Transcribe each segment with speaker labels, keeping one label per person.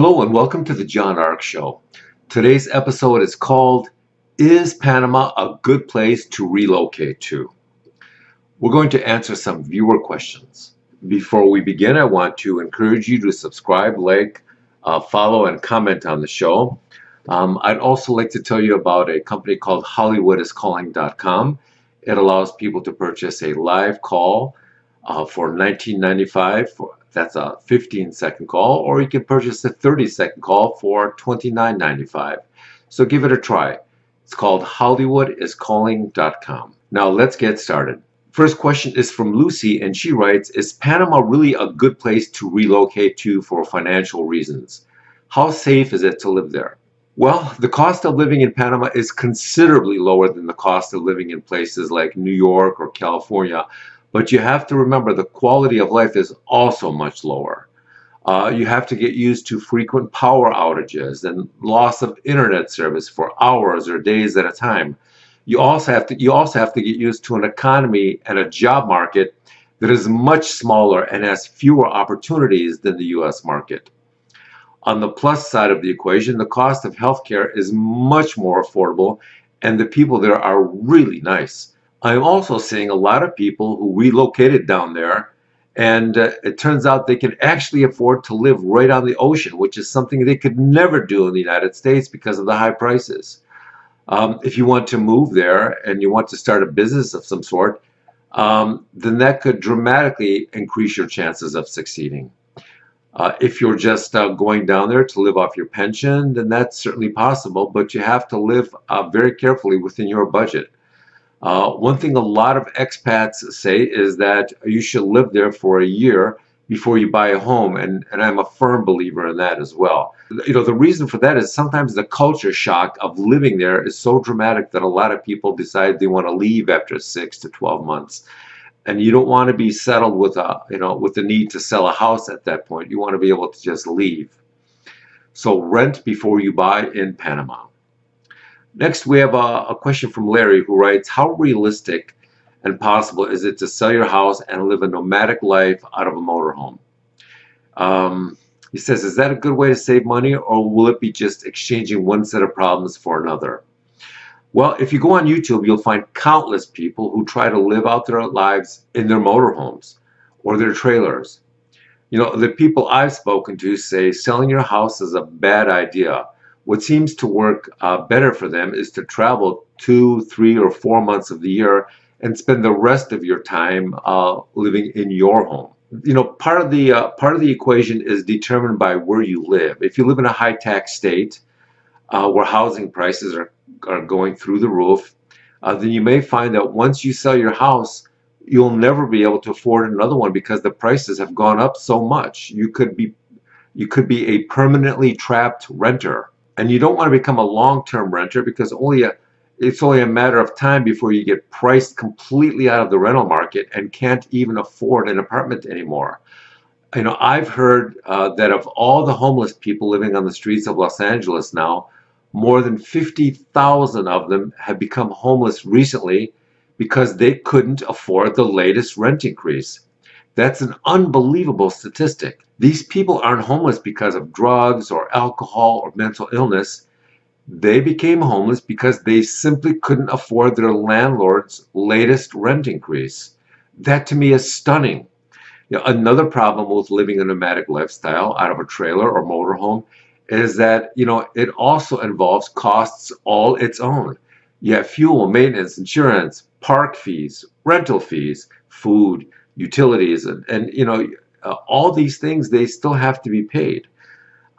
Speaker 1: Hello and welcome to the John Arc Show. Today's episode is called Is Panama a Good Place to Relocate to? We're going to answer some viewer questions. Before we begin, I want to encourage you to subscribe, like, uh, follow, and comment on the show. Um, I'd also like to tell you about a company called HollywoodIsCalling.com. It allows people to purchase a live call uh, for $19.95 for that's a 15 second call, or you can purchase a 30 second call for $29.95. So give it a try. It's called HollywoodIsCalling.com. Now let's get started. First question is from Lucy, and she writes Is Panama really a good place to relocate to for financial reasons? How safe is it to live there? Well, the cost of living in Panama is considerably lower than the cost of living in places like New York or California, but you have to remember the quality of life is also much lower. Uh, you have to get used to frequent power outages and loss of internet service for hours or days at a time. You also have to you also have to get used to an economy and a job market that is much smaller and has fewer opportunities than the US market. On the plus side of the equation, the cost of healthcare is much more affordable and the people there are really nice. I'm also seeing a lot of people who relocated down there and uh, it turns out they can actually afford to live right on the ocean, which is something they could never do in the United States because of the high prices. Um, if you want to move there and you want to start a business of some sort, um, then that could dramatically increase your chances of succeeding. Uh, if you're just uh, going down there to live off your pension, then that's certainly possible, but you have to live uh, very carefully within your budget. Uh, one thing a lot of expats say is that you should live there for a year before you buy a home, and, and I'm a firm believer in that as well. You know, the reason for that is sometimes the culture shock of living there is so dramatic that a lot of people decide they want to leave after six to 12 months. And you don't want to be settled with a, you know, with the need to sell a house at that point. You want to be able to just leave. So rent before you buy in Panama. Next, we have a, a, question from Larry who writes, how realistic and possible is it to sell your house and live a nomadic life out of a motorhome? Um, he says, is that a good way to save money or will it be just exchanging one set of problems for another? Well, if you go on YouTube, you'll find countless people who try to live out their lives in their motorhomes or their trailers. You know, the people I've spoken to say selling your house is a bad idea what seems to work uh, better for them is to travel two, three, or four months of the year and spend the rest of your time uh, living in your home. You know, part of the uh, part of the equation is determined by where you live. If you live in a high tax state uh, where housing prices are are going through the roof, uh, then you may find that once you sell your house, you'll never be able to afford another one because the prices have gone up so much. You could be you could be a permanently trapped renter and you don't want to become a long-term renter because only a, it's only a matter of time before you get priced completely out of the rental market and can't even afford an apartment anymore. You know, I've heard uh, that of all the homeless people living on the streets of Los Angeles now, more than 50,000 of them have become homeless recently because they couldn't afford the latest rent increase. That's an unbelievable statistic. These people aren't homeless because of drugs or alcohol or mental illness. They became homeless because they simply couldn't afford their landlord's latest rent increase. That to me is stunning. You know, another problem with living a nomadic lifestyle out of a trailer or motorhome is that you know it also involves costs all its own. You have fuel, maintenance, insurance, park fees, rental fees, food, utilities, and, and you know, uh, all these things, they still have to be paid.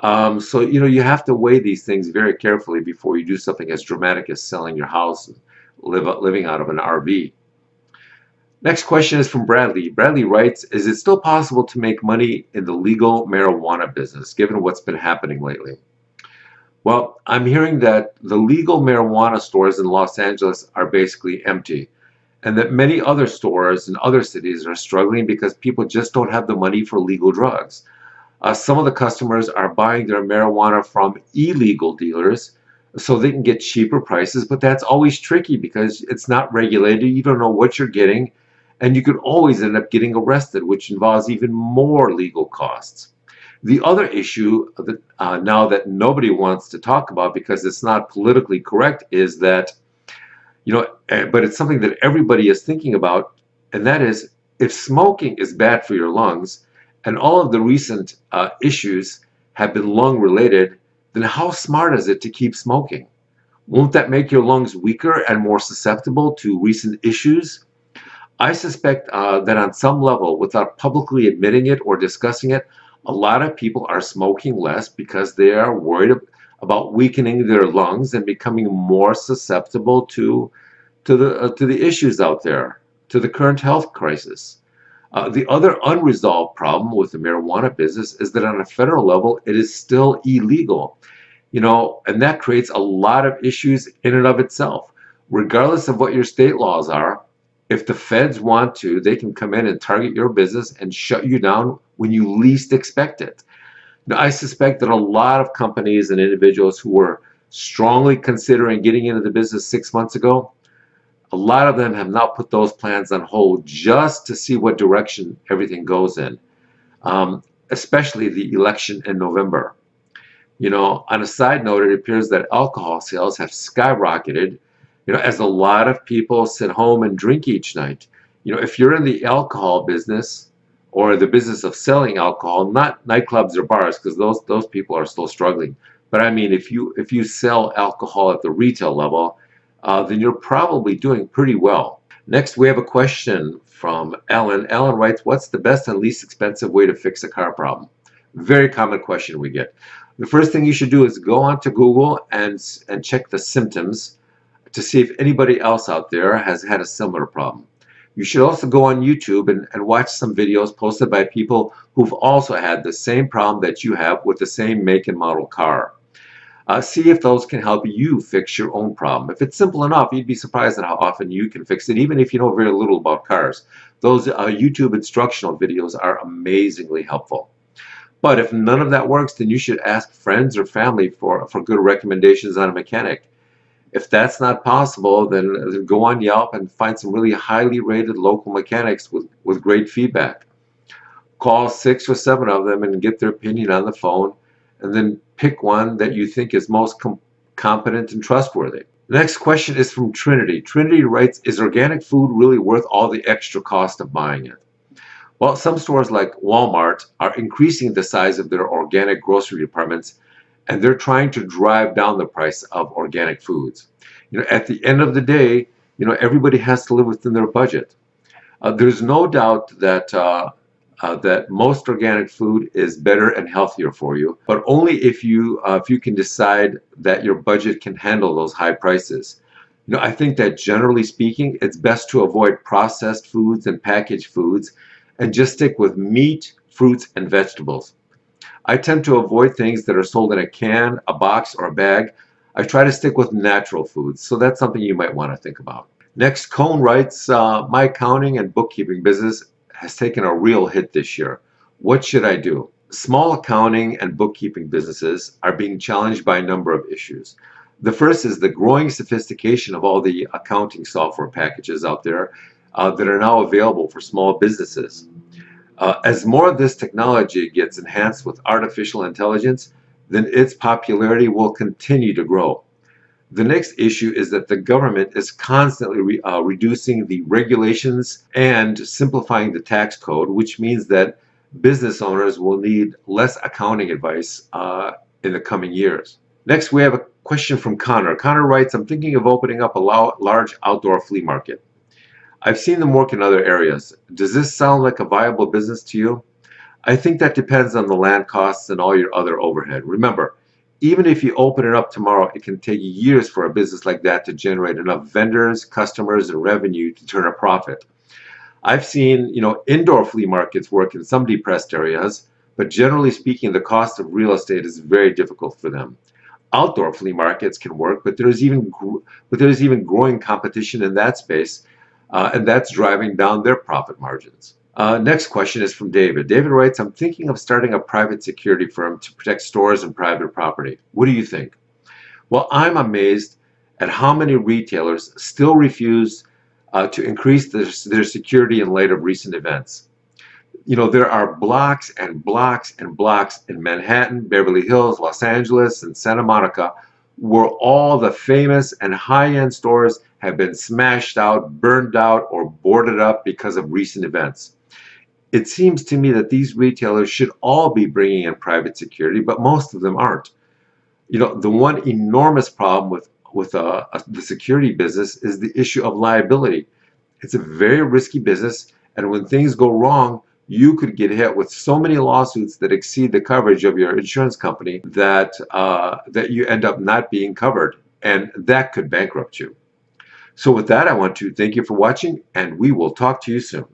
Speaker 1: Um, so, you know, you have to weigh these things very carefully before you do something as dramatic as selling your house and live, living out of an RV. Next question is from Bradley. Bradley writes, is it still possible to make money in the legal marijuana business, given what's been happening lately? Well, I'm hearing that the legal marijuana stores in Los Angeles are basically empty and that many other stores in other cities are struggling because people just don't have the money for legal drugs. Uh, some of the customers are buying their marijuana from illegal dealers so they can get cheaper prices, but that's always tricky because it's not regulated. You don't know what you're getting, and you could always end up getting arrested, which involves even more legal costs. The other issue that, uh, now that nobody wants to talk about because it's not politically correct is that, you know, eh, but it's something that everybody is thinking about, and that is if smoking is bad for your lungs, and all of the recent uh, issues have been lung related, then how smart is it to keep smoking? Won't that make your lungs weaker and more susceptible to recent issues? I suspect uh, that on some level, without publicly admitting it or discussing it, a lot of people are smoking less because they are worried about weakening their lungs and becoming more susceptible to to the uh, to the issues out there, to the current health crisis. Uh, the other unresolved problem with the marijuana business is that on a federal level, it is still illegal. You know, and that creates a lot of issues in and of itself. Regardless of what your state laws are, if the feds want to, they can come in and target your business and shut you down when you least expect it. I suspect that a lot of companies and individuals who were strongly considering getting into the business six months ago, a lot of them have now put those plans on hold just to see what direction everything goes in, um, especially the election in November. You know, on a side note, it appears that alcohol sales have skyrocketed you know, as a lot of people sit home and drink each night. You know, if you're in the alcohol business or the business of selling alcohol, not nightclubs or bars, because those those people are still struggling. But I mean, if you if you sell alcohol at the retail level, uh, then you're probably doing pretty well. Next, we have a question from Ellen. Ellen writes, "What's the best and least expensive way to fix a car problem?" Very common question we get. The first thing you should do is go onto Google and and check the symptoms to see if anybody else out there has had a similar problem. You should also go on YouTube and, and watch some videos posted by people who've also had the same problem that you have with the same make and model car. Uh, see if those can help you fix your own problem. If it's simple enough, you'd be surprised at how often you can fix it, even if you know very little about cars. Those uh, YouTube instructional videos are amazingly helpful. But if none of that works, then you should ask friends or family for, for good recommendations on a mechanic. If that's not possible, then go on Yelp and find some really highly rated local mechanics with, with great feedback. Call six or seven of them and get their opinion on the phone, and then pick one that you think is most com competent and trustworthy. Next question is from Trinity. Trinity writes, is organic food really worth all the extra cost of buying it? Well, some stores like Walmart are increasing the size of their organic grocery departments and they're trying to drive down the price of organic foods. You know, at the end of the day, you know, everybody has to live within their budget. Uh, there's no doubt that uh, uh, that most organic food is better and healthier for you, but only if you uh, if you can decide that your budget can handle those high prices. You know, I think that generally speaking, it's best to avoid processed foods and packaged foods, and just stick with meat, fruits, and vegetables. I tend to avoid things that are sold in a can, a box, or a bag. I try to stick with natural foods, so that's something you might want to think about. Next, Cone writes, uh, my accounting and bookkeeping business has taken a real hit this year. What should I do? Small accounting and bookkeeping businesses are being challenged by a number of issues. The first is the growing sophistication of all the accounting software packages out there uh, that are now available for small businesses. Uh, as more of this technology gets enhanced with artificial intelligence, then its popularity will continue to grow. The next issue is that the government is constantly re, uh, reducing the regulations and simplifying the tax code, which means that business owners will need less accounting advice uh, in the coming years. Next, we have a question from Connor. Connor writes, I'm thinking of opening up a large outdoor flea market. I've seen them work in other areas. Does this sound like a viable business to you? I think that depends on the land costs and all your other overhead. Remember, even if you open it up tomorrow, it can take years for a business like that to generate enough vendors, customers, and revenue to turn a profit. I've seen, you know, indoor flea markets work in some depressed areas, but generally speaking, the cost of real estate is very difficult for them. Outdoor flea markets can work, but there's even but there's even growing competition in that space uh, and that's driving down their profit margins. Uh, next question is from David. David writes, I'm thinking of starting a private security firm to protect stores and private property. What do you think? Well, I'm amazed at how many retailers still refuse uh, to increase their, their security in light of recent events. you know, there are blocks and blocks and blocks in Manhattan, Beverly Hills, Los Angeles, and Santa Monica where all the famous and high-end stores have been smashed out, burned out, or boarded up because of recent events. It seems to me that these retailers should all be bringing in private security, but most of them aren't. You know, the one enormous problem with with uh, the security business is the issue of liability. It's a very risky business, and when things go wrong, you could get hit with so many lawsuits that exceed the coverage of your insurance company that uh, that you end up not being covered, and that could bankrupt you. So with that, I want to thank you for watching, and we will talk to you soon.